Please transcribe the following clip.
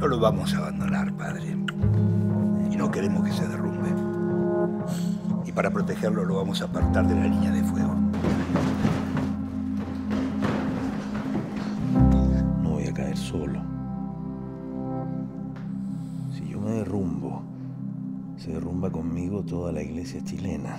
No lo vamos a abandonar, padre. Y no queremos que se derrumbe. Y para protegerlo lo vamos a apartar de la línea de fuego. No voy a caer solo. Si yo me derrumbo, se derrumba conmigo toda la iglesia chilena.